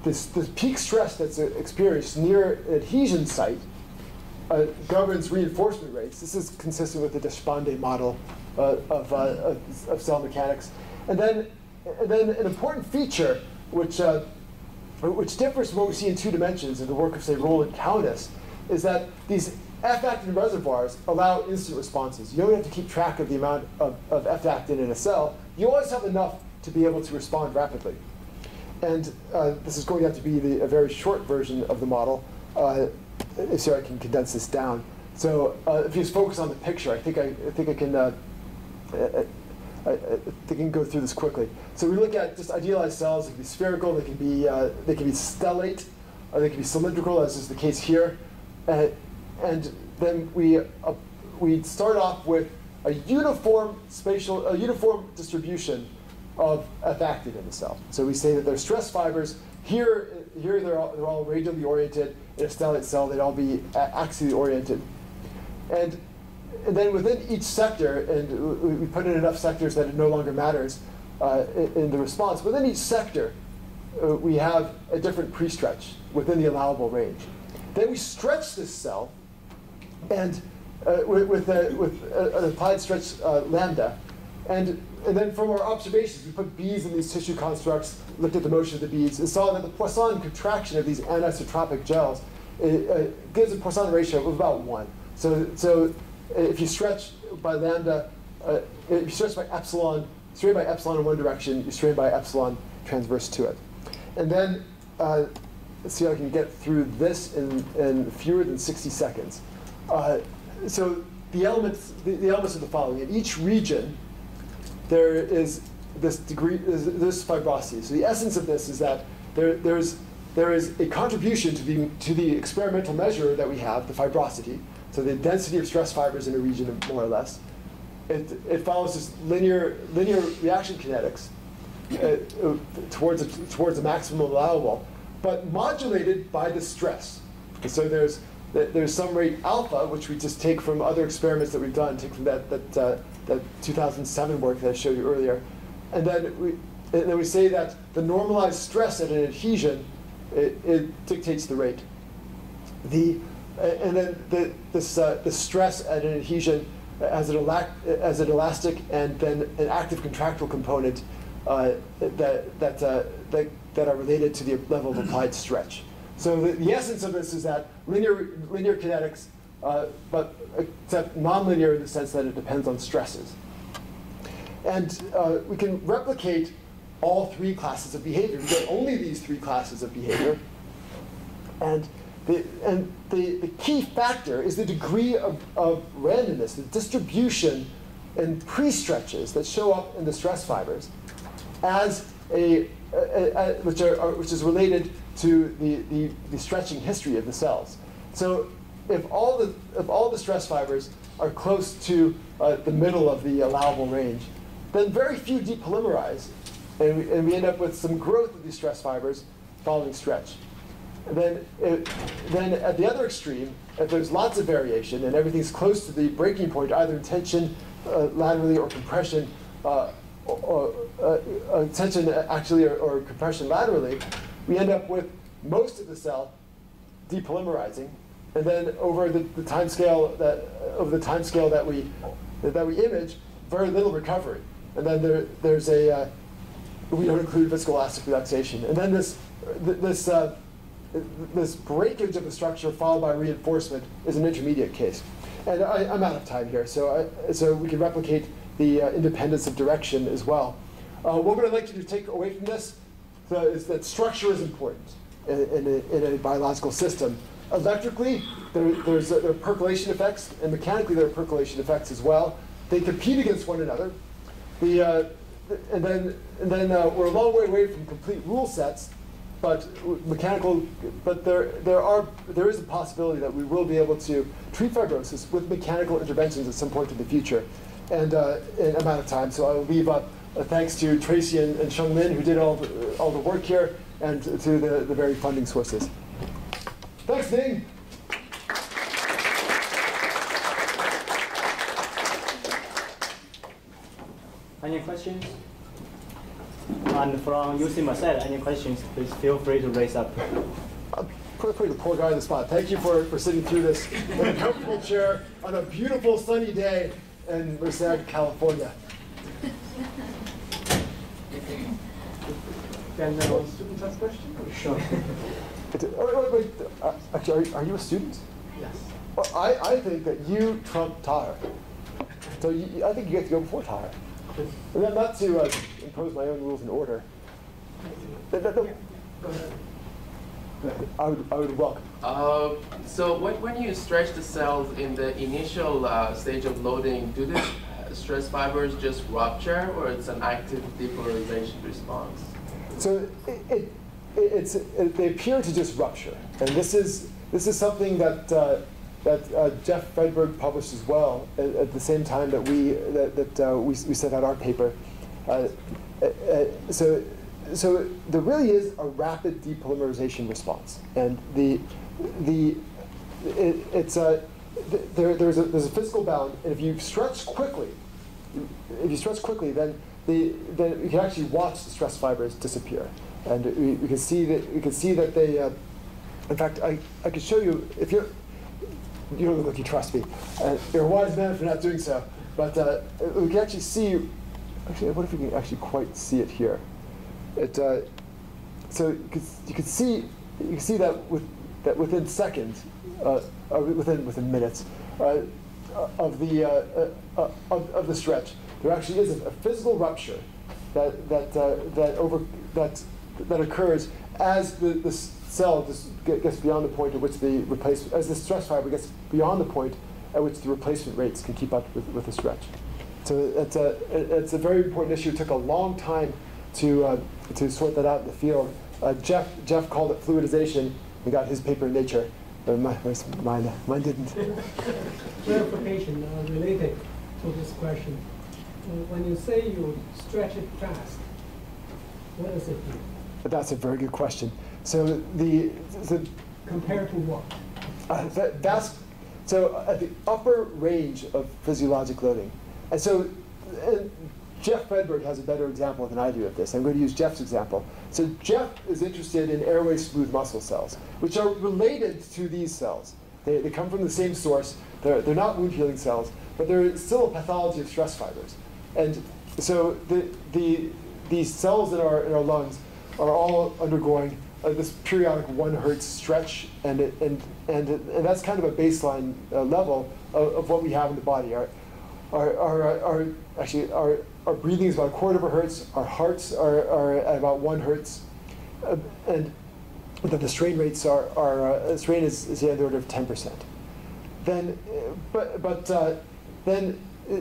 this, this peak stress that's experienced near an adhesion site uh, governs reinforcement rates. This is consistent with the Deshpande model of, uh, of, of, cell mechanics. And then, and then an important feature which, uh, which differs from what we see in two dimensions in the work of, say, Roland Kaunas, is that these F-actin reservoirs allow instant responses. You don't have to keep track of the amount of, of F-actin in a cell. You always have enough to be able to respond rapidly. And uh, this is going to have to be the, a very short version of the model, uh, so I can condense this down. So uh, if you just focus on the picture, I think I, I think I can uh, I, I, think I can go through this quickly. So we look at just idealized cells. They can be spherical. They can be uh, they can be stellate, or they can be cylindrical, as is the case here. And then we, uh, we start off with a uniform spatial, a uniform distribution of F-actin in the cell. So we say that there's stress fibers. Here, here they're all, they're all radially oriented. In a stellate cell, they'd all be axially oriented. And, and then within each sector, and we put in enough sectors that it no longer matters uh, in, the response, within each sector, uh, we have a different pre-stretch within the allowable range. Then we stretch this cell, and uh, with, with, a, with a, an applied stretch uh, lambda, and, and then from our observations, we put beads in these tissue constructs, looked at the motion of the beads, and saw that the Poisson contraction of these anisotropic gels it, uh, gives a Poisson ratio of about one. So, so if you stretch by lambda, uh, if you stretch by epsilon, strain by epsilon in one direction, you strain by epsilon transverse to it. And then uh, Let's see if I can get through this in, in fewer than 60 seconds. Uh, so the elements, the, the, elements are the following. In each region, there is this degree, this fibrosity. So the essence of this is that there, there's, there is a contribution to the, to the experimental measure that we have, the fibrosity. So the density of stress fibers in a region, more or less. It, it follows this linear, linear reaction kinetics uh, towards, a, towards the maximum allowable but modulated by the stress. so there's there's some rate alpha, which we just take from other experiments that we've done, take from that that uh, that 2007 work that I showed you earlier, and then we and then we say that the normalized stress at an adhesion, it, it dictates the rate. The, and then the, this, uh, the stress at an adhesion as an, as an elastic and then an active contractile component uh, that, that, uh, that, that are related to the level of applied stretch. So the, the essence of this is that linear, linear kinetics, uh, but except nonlinear in the sense that it depends on stresses. And uh, we can replicate all three classes of behavior. We get only these three classes of behavior. And the, and the, the key factor is the degree of, of randomness, the distribution in pre-stretches that show up in the stress fibers as a, a, a which, are, are, which is related to the, the, the stretching history of the cells. So if all the, if all the stress fibers are close to uh, the middle of the allowable range, then very few depolymerize, and we, and we end up with some growth of these stress fibers following stretch. Then, it, then at the other extreme, if there's lots of variation and everything's close to the breaking point, either in tension uh, laterally or compression, uh, or, uh, uh, tension actually or, or, compression laterally, we end up with most of the cell depolymerizing, and then over the, the time scale that over the time scale that we that we image, very little recovery, and then there, there's a uh, we don't include viscoelastic relaxation, and then this this uh, this breakage of the structure followed by reinforcement is an intermediate case. And I, am out of time here, so, I, so we can replicate the uh, independence of direction as well. Uh, what would I like you to take away from this so is that structure is important in, in, a, in a, biological system. Electrically, there, there's, uh, there are percolation effects, and mechanically there are percolation effects as well. They compete against one another. The, uh, and then, and then uh, we're a long way away from complete rule sets, but mechanical, but there, there, are, there is a possibility that we will be able to treat fibrosis with mechanical interventions at some point in the future. And, uh, and I'm of time, so I will leave up uh, thanks to Tracy and, and Sheng Lin who did all the, all the work here and to the, the very funding sources. Thanks, Ning. Any questions? And from UC Merced, any questions, please feel free to raise up. I'm putting the poor guy on the spot. Thank you for, for sitting through this in a comfortable chair on a beautiful sunny day in Merced, California. Can uh, students ask questions? Sure. oh, wait, wait. Uh, actually, are, are, you a student? Yes. Well, I, I think that you trump Tahir. So you, I think you get to go before Tahir. And then not to uh, impose my own rules and order. No, no, no. I would, I would welcome. Uh, so when, when you stretch the cells in the initial uh, stage of loading, do the stress fibers just rupture or it's an active depolarization response? So it, it, it's, it, they appear to just rupture. And this is, this is something that uh, that uh, Jeff Fredberg published as well at, at, the same time that we that, that uh, we, we sent out our paper. Uh, so so there really is a rapid depolymerization response, and the the it, it's a there, there's a there's a physical bound, and if you stretch quickly, if you stretch quickly, then the then you can actually watch the stress fibers disappear, and we, we can see that we can see that they. Uh, in fact, I, I could show you if you're you don't look like you trust me. Uh, you're a wise man for not doing so. But uh, we can actually see, actually, what if we can actually quite see it here? It, uh, so you you see, you can see that with that within seconds, uh, within within minutes uh, of the uh, of, of the stretch, there actually is a, physical rupture that that that over that that occurs as the, the cell gets beyond the point at which the replacement, as the stress fiber gets beyond the point at which the replacement rates can keep up with, with the stretch. So it's a, it's a very important issue. It took a long time to, uh, to sort that out in the field. Uh, Jeff, Jeff called it fluidization. He got his paper in Nature. But my, mine, mine didn't. (laughs) Clarification uh, related to this question. When you say you stretch it fast, what does it do? That's a very good question. So the, the compared to what? Uh, that, that's so at the upper range of physiologic loading, and so and Jeff Fredberg has a better example than I do of this. I'm going to use Jeff's example. So Jeff is interested in airway smooth muscle cells, which are related to these cells. They, they come from the same source. They're, they're not wound healing cells, but they're still a pathology of stress fibers. And so the, the, these cells in our, in our lungs are all undergoing uh, this periodic one hertz stretch, and, it, and, and, and that's kind of a baseline uh, level of, of what we have in the body. Our, our, our, our, actually, our, our breathing is about a quarter of a hertz, our hearts are, are at about one hertz, uh, and the, the strain rates are, are uh, strain is, is the order of 10%. Then, uh, but, but uh, then uh,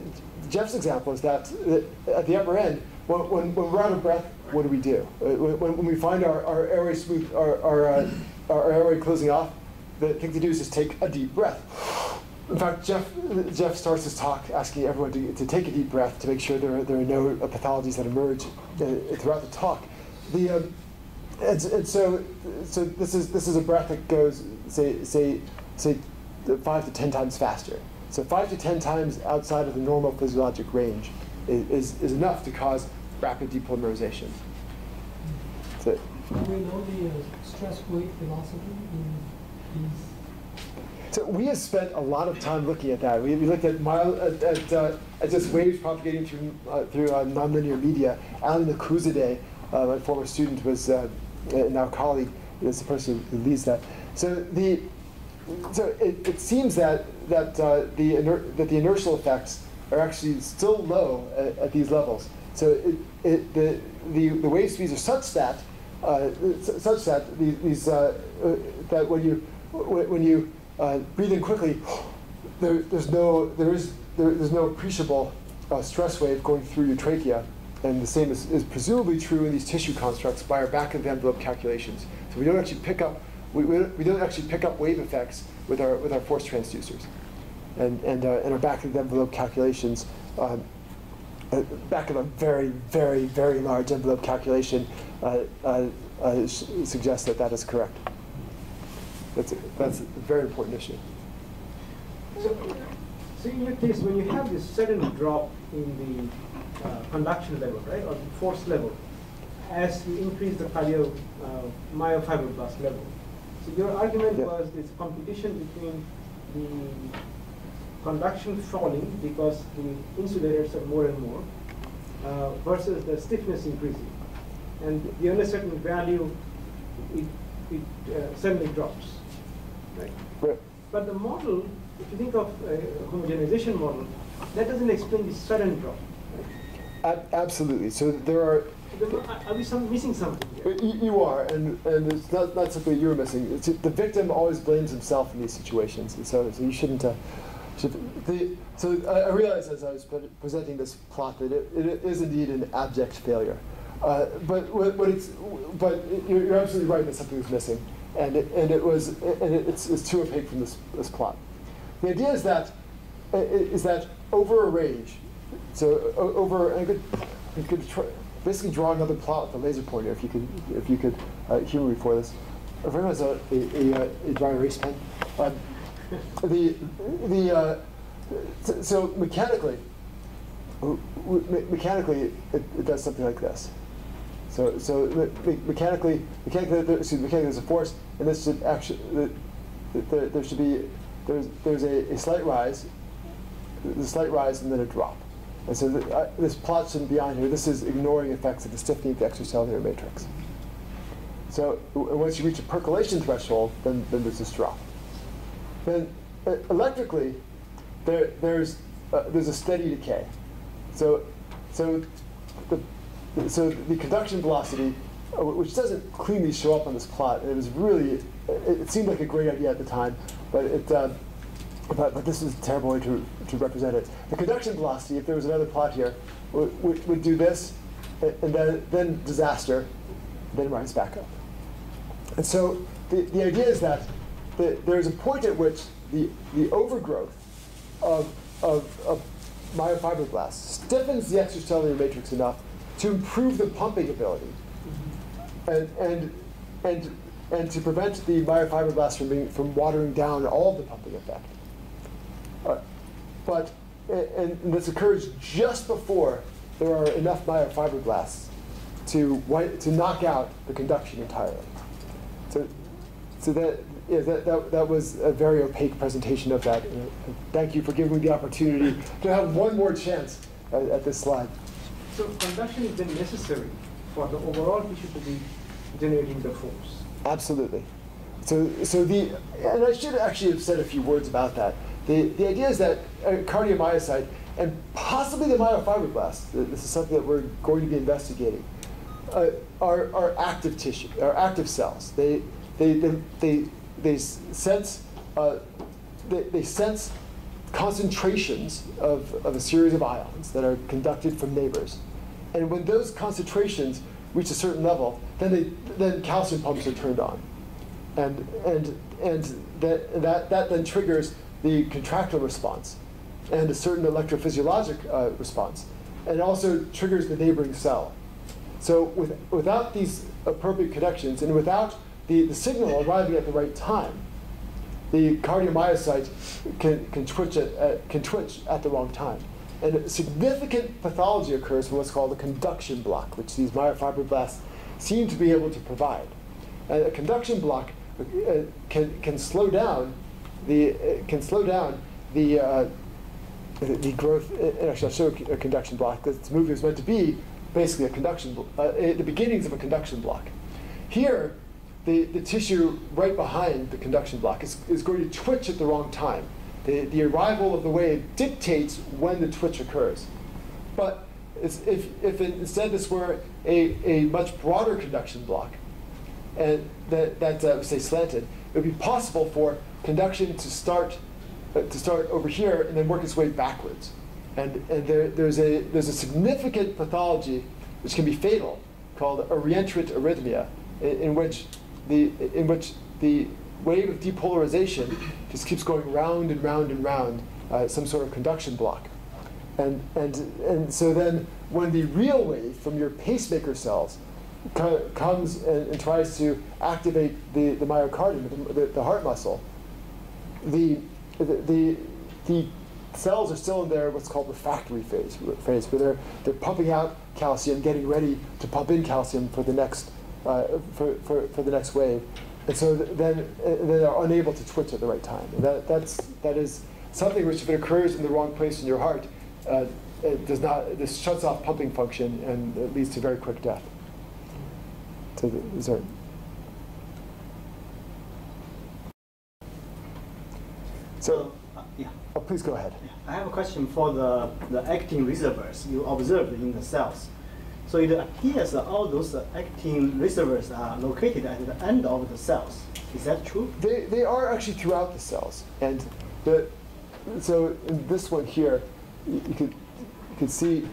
Jeff's example is that uh, at the upper end, when, when, when we're out of breath, what do we do? When, when we find our, our airway smooth, our, our, our airway closing off, the thing to do is just take a deep breath. In fact, Jeff, Jeff starts his talk asking everyone to, to take a deep breath to make sure there, are, there are no pathologies that emerge uh, throughout the talk. The, um, and, and so, so this is this is a breath that goes say say say five to ten times faster. So five to ten times outside of the normal physiologic range is, is, is enough to cause rapid depolymerization. So, Do we know the uh, stress wave velocity in these? So we have spent a lot of time looking at that. We, we looked at, mile, at, at, uh, at just waves propagating through, uh, through uh, nonlinear media. Alan Nekouzadeh, uh, my former student, was uh, now colleague, is the person who leads that. So the so it, it seems that that uh, the that the inertial effects are actually still low at, at these levels. So it, it, the, the the wave speeds are such that uh, such that these, these uh, uh, that when you when you uh, breathe in quickly, (gasps) there, there's no there is there, there's no appreciable uh, stress wave going through your trachea, and the same is, is presumably true in these tissue constructs by our back of the envelope calculations. So we don't actually pick up we, we, we don't actually pick up wave effects with our with our force transducers, and and uh, and our back of the envelope calculations. Um, uh, back of a very, very, very large envelope calculation uh, uh, uh suggests that that is correct. That's a, that's a very important issue. So, so in your case, when you have this sudden drop in the uh, conduction level, right, or the force level, as you increase the cardio uh, myofibroblast level, so your argument yeah. was this competition between the conduction falling because the insulators are more and more uh, versus the stiffness increasing. And beyond a certain value, it, it uh, suddenly drops. Right? Right. But the model, if you think of a homogenization model, that doesn't explain the sudden drop. Right? A absolutely. So there are are we some, missing something here? You, you, are, and, and it's not, not simply you're missing. It's, the victim always blames himself in these situations, and so, so you shouldn't. Uh, should, the, so I, I, realized as I was presenting this plot that it, it is indeed an abject failure. Uh, but but it's but you're, you're, absolutely right that something is missing, and it, and it was and it's, it's too opaque from this this plot. The idea is that is that over a range, so over I could, I could try, basically draw another plot with a laser pointer if you could, if you could uh, humor me for this. If anyone has a, a, a, a dry erase pen. Um, the, the, uh, so mechanically, mechanically, it, it, does something like this. So, so mechanically, mechanically, there, excuse me, mechanically, there's a force, and this should actually, there, there should be, there's, there's a, a slight rise, a slight rise, and then a drop. And so the, uh, this plot shouldn't be on here. This is ignoring effects of the stiffening of the extracellular matrix. So once you reach a percolation threshold, then, then there's this drop. Then uh, electrically, there, there's, uh, there's a steady decay. So, so, the, so the conduction velocity, uh, which doesn't cleanly show up on this plot, it was really, it, it seemed like a great idea at the time, but it, uh, but, but this is a terrible way to, to represent it. The conduction velocity, if there was another plot here, would, would, do this, and then, then disaster, then rise back up. And so the, the idea is that the, there's a point at which the, the overgrowth of, of, of myofibroblasts stiffens the extracellular matrix enough to improve the pumping ability and, and, and, and to prevent the myofibroblasts from, being, from watering down all the pumping effect. Uh, but, and, and this occurs just before there are enough myofibroblasts to, to knock out the conduction entirely. So, so that, yeah, that, that, that was a very opaque presentation of that. Thank you for giving me the opportunity to have one more chance at, at this slide. So conduction is then necessary for the overall tissue to be generating the force. Absolutely. So, so the, and I should actually have said a few words about that. The, the idea is that uh, cardiomyocyte and possibly the myofibroblast, this is something that we're going to be investigating, uh, are, are active tissue, are active cells. They, they, they, they, they sense, uh, they, they sense concentrations of, of a series of ions that are conducted from neighbors. And when those concentrations reach a certain level, then, they, then calcium pumps are turned on. And, and, and that, that, that then triggers the contractile response and a certain electrophysiologic uh, response. And also triggers the neighboring cell. So with, without these appropriate connections and without the, the signal arriving at the right time, the cardiomyocyte can, can, twitch at, uh, can twitch at the wrong time. And significant pathology occurs from what's called a conduction block, which these myofibroblasts seem to be able to provide. And a conduction block uh, can, can slow down the, uh, can slow down the, uh, the growth, and actually I'll show a conduction block, this movie is meant to be basically a conduction, uh, the beginnings of a conduction block. Here, the, the tissue right behind the conduction block is, is going to twitch at the wrong time. The, the arrival of the wave dictates when the twitch occurs. But if, if it, instead this were a, a much broader conduction block, and that, that uh, say slanted, it would be possible for conduction to start uh, to start over here and then work its way backwards. And, and there, there's, a, there's a significant pathology which can be fatal called a reentrant arrhythmia, in, in, which the, in which the wave of depolarization just keeps going round and round and round, uh, some sort of conduction block. And, and, and so then when the real wave from your pacemaker cells co comes and, and, tries to activate the, the myocardium, the, the, the heart muscle, the, the, the, cells are still in their what's called refractory phase, phase where they're, they're pumping out calcium, getting ready to pump in calcium for the next, uh, for, for, for the next wave. And so then, uh, they are unable to twitch at the right time. And that, that's, that is something which, if it occurs in the wrong place in your heart, uh, it does not, this shuts off pumping function and it leads to very quick death. So, sorry. So, uh, yeah. Oh, please go ahead. I have a question for the, the actin reservoirs you observed in the cells. So it appears all those actin reservoirs are located at the end of the cells. Is that true? They, they are actually throughout the cells. And the, so in this one here, you, you could, you could see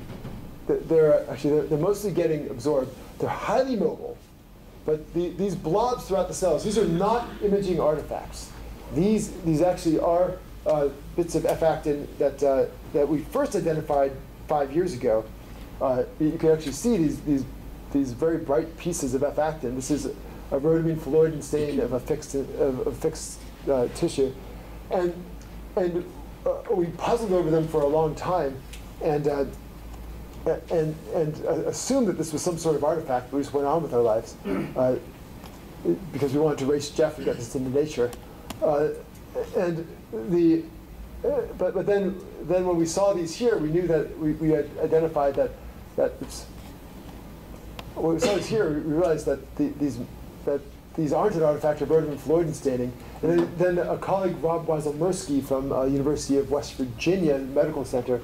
that they're actually, they're, they're, mostly getting absorbed. They're highly mobile, but the, these blobs throughout the cells, these are not imaging artifacts. These, these actually are uh, bits of F-actin that, uh, that we first identified five years ago. Uh, you can actually see these, these, these very bright pieces of F-actin. This is a rhodamine phalloidin stain of a fixed, of, of fixed uh, tissue. And, and uh, we puzzled over them for a long time and, uh, and, and assumed that this was some sort of artifact. We just went on with our lives (clears throat) because we wanted to race Jeff and get this into nature. Uh, and the, uh, but, but then, then when we saw these here, we knew that we, we had identified that, that oops, when we this here, we realized that the, these, that these aren't an artifact of phalloidin staining. And then, then a colleague, Rob Weisel from uh, University of West Virginia Medical Center,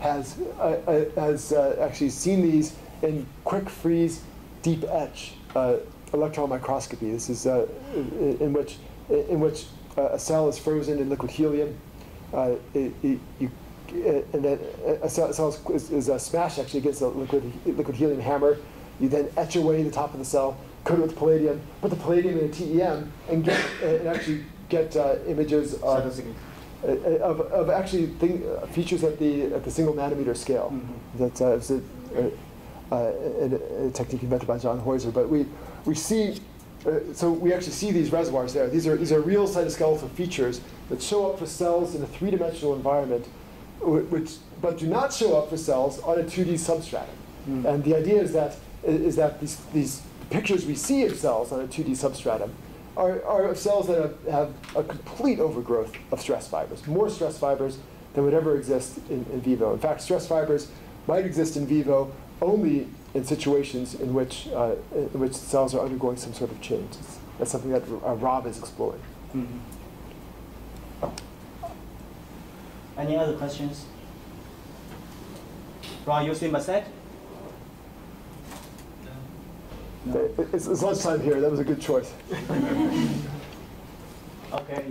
has, uh, uh, has uh, actually seen these in quick freeze, deep etch uh, electron microscopy. This is uh, in which, in which a cell is frozen in liquid helium. It, it, you, and then a cell, cell is, is uh, smashed actually against a liquid, liquid helium hammer. You then etch away the top of the cell, coat it with palladium, put the palladium in a TEM, and get and actually get uh, images of, uh, of, of actually thing, features at the at the single nanometer scale. Mm -hmm. That's a, a, a, technique invented by John Heuser. But we we see uh, so we actually see these reservoirs there. These are, these are real cytoskeletal features that show up for cells in a three-dimensional environment which, but do not show up for cells on a 2D substratum. And the idea is that, is that these, these pictures we see of cells on a 2D substratum are, are of cells that have, have a complete overgrowth of stress fibers, more stress fibers than would ever exist in, in vivo. In fact, stress fibers might exist in vivo only in situations in which, uh, in which cells are undergoing some sort of change. That's something that uh, Rob is exploring. Any other questions? See my set? It- It's, it's lunchtime here. That was a good choice. (laughs) Okay.